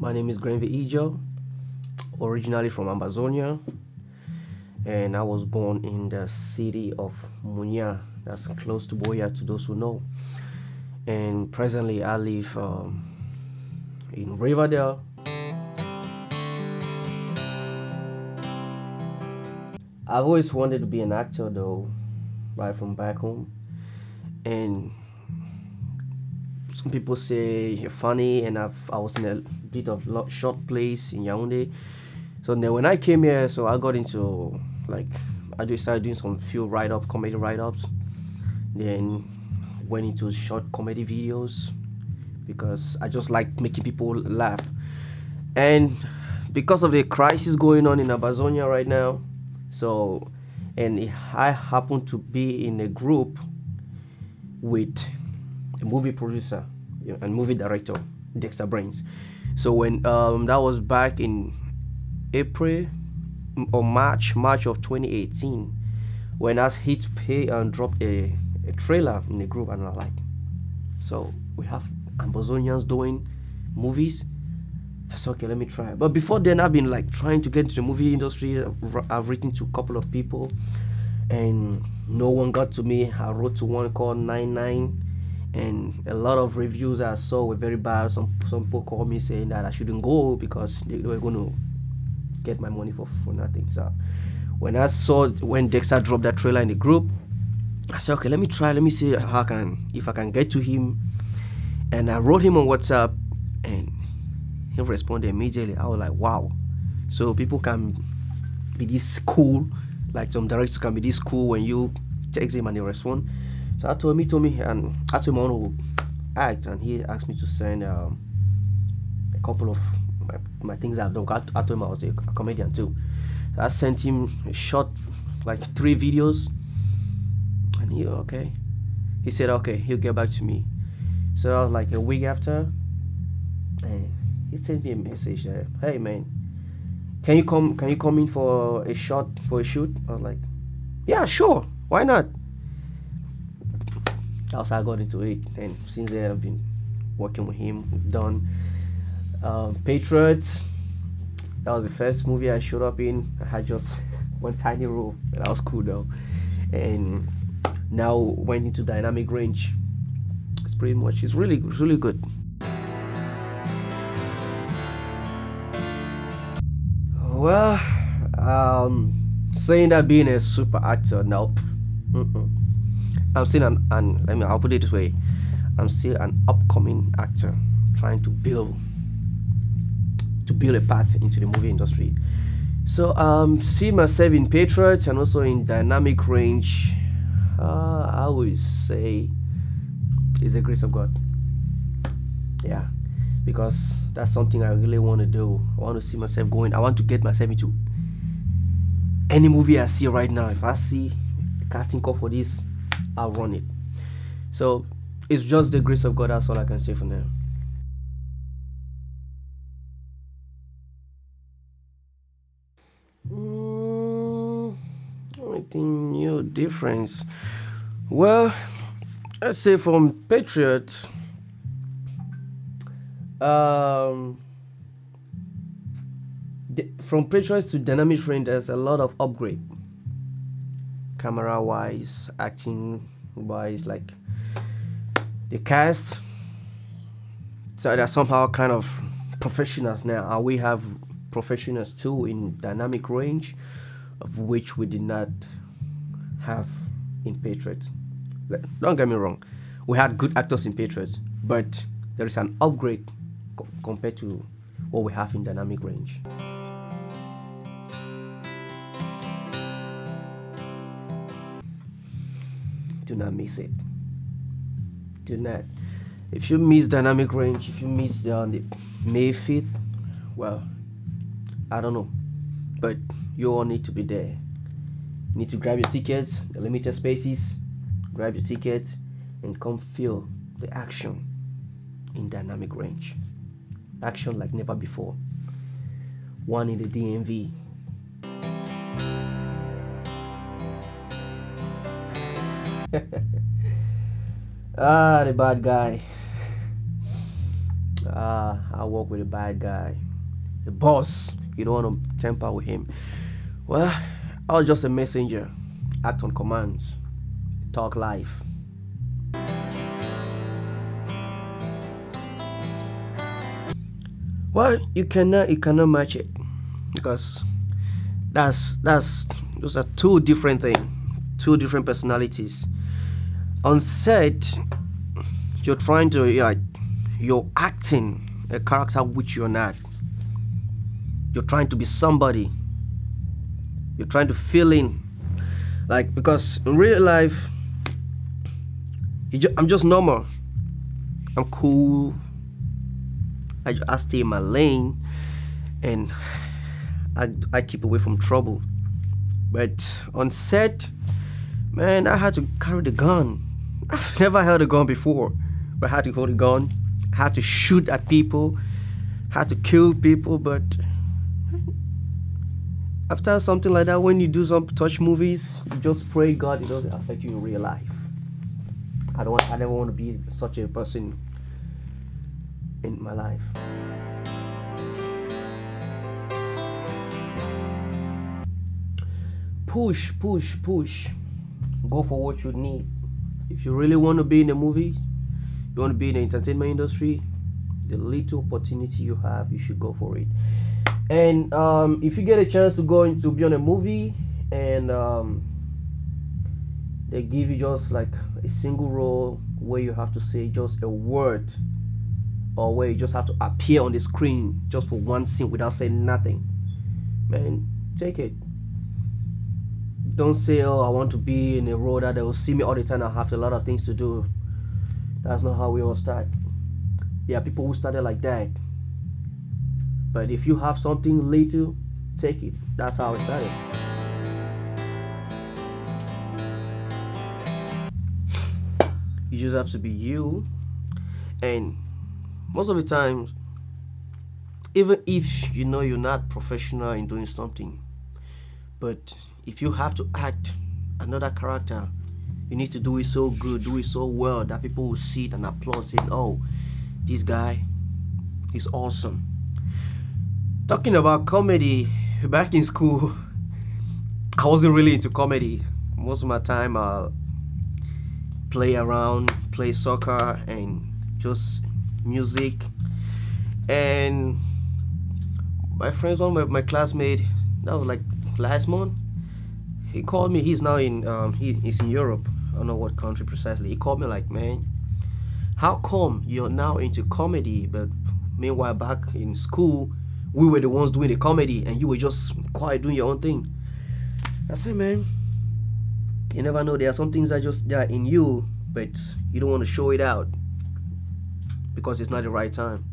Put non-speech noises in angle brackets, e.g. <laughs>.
My name is Greenville Ejoh, originally from Ambazonia, and I was born in the city of Munya, that's close to Buea, to those who know. And presently, I live um, in Riverdale. I've always wanted to be an actor, though, right from back home, and some people say you're funny, and I've, I was in a bit of short place in Yaoundé. So then when I came here, so I got into like I just started doing some few write-ups, comedy write-ups. Then went into short comedy videos because I just like making people laugh. And because of the crisis going on in Ambazonia right now, so and I happen to be in a group with a movie producer and movie director, Dexter Brains. So when um, that was back in April or March, March of 2018, when I hit pay and dropped a, a trailer in the group, and I like, so we have Ambazonians doing movies. Said, okay, let me try. But before then, I've been like trying to get into the movie industry. I've written to a couple of people, and no one got to me. I wrote to one called Nine Nine and a lot of reviews I saw were very bad. Some some people called me saying that I shouldn't go because they, were going to get my money for, for nothing. So when I saw when Dexter dropped that trailer in the group, I said, okay, let me try. Let me see how I can if I can get to him. And I wrote him on WhatsApp, and he responded immediately. I was like, wow. So people can be this cool, like some directors can be this cool when you text him and they respond. So I told him, he told me, and I told him I want to act, and he asked me to send um, a couple of my, my things I've done. I, I told him I was a, a comedian too. So I sent him a short, like three videos, and he okay. He said okay, he'll get back to me. So that was like a week after, and he sent me a message that, hey man, can you come? Can you come in for a shot for a shoot? I was like, yeah, sure, why not? That's how I got into it. And since then, I've been working with him. We've done um, Patriots. That was the first movie I showed up in. I had just <laughs> one tiny role, but that was cool though. And now went into dynamic range. It's pretty much. It's really, really good. Well, um, saying that being a super actor, nope. Mm-mm. I'm still an, an I mean I'll put it this way. I'm still an upcoming actor trying to build to build a path into the movie industry. So um see myself in Patriots and also in dynamic range. Uh, I would say is the grace of God. Yeah because that's something I really want to do. I want to see myself going I want to get myself into any movie I see right now. If I see a casting call for this I'll run it. So it's just the grace of God. That's all I can say for now. Mm, anything new difference? Well, let's say from Patriot. Um, from Patriots to Dynamic Range, there's a lot of upgrade camera wise acting wise like the cast. So they're somehow kind of professionals now. We have professionals too in dynamic range of which we did not have in Patriots. Don't get me wrong we had good actors in Patriots but there is an upgrade co compared to what we have in dynamic range do not miss it. Do not. If you miss dynamic range if you miss uh, the may 5th well i don't know. But you all need to be there. You need to grab your tickets the limited spaces grab your tickets and come feel the action in dynamic range. Action like never before. One in the dmv <laughs> ah, the bad guy. ah, I work with a bad guy, the boss. You don't want to temper with him. Well, I was just a messenger, act on commands, talk life. Well, you cannot you cannot match it because that's that's those are two different things, two different personalities. On set, you're trying to like you're acting a character which you're not. You're trying to be somebody. You're trying to fill in, like because in real life, ju I'm just normal. I'm cool. I, I stay in my lane and I, I keep away from trouble. But on set, man, I had to carry the gun. I've never held a gun before, but I had to hold a gun. I had to shoot at people, I had to kill people. But after something like that, when you do some touch movies, you just pray God it doesn't affect you in real life. I don't. I never want to be such a person in my life. Push, push, push. Go for what you need. If you really want to be in a movie, you want to be in the entertainment industry, the little opportunity you have, you should go for it. And um, if you get a chance to go into be on a movie and um, they give you just like a single role where you have to say just a word or where you just have to appear on the screen just for one scene without saying nothing man take it don't say oh i want to be in a role that they will see me all the time i have a lot of things to do. That's not how we all start. Yeah people who started like that. But if you have something little take it. That's how it started. You just have to be you. And most of the times even if you know you're not professional in doing something but if you have to act another character you need to do it so good do it so well that people will see it and applaud saying oh this guy is awesome. Talking about comedy back in school <laughs> i wasn't really into comedy. Most of my time i'll play around play soccer and just music. And my friends one of my, my classmate that was like last month he called me he's now in um, he, he's in europe. I don't know what country precisely. He called me like man how come you're now into comedy but meanwhile back in school we were the ones doing the comedy and you were just quiet doing your own thing? I said man you never know. There are some things that just that in you but you don't want to show it out because it's not the right time.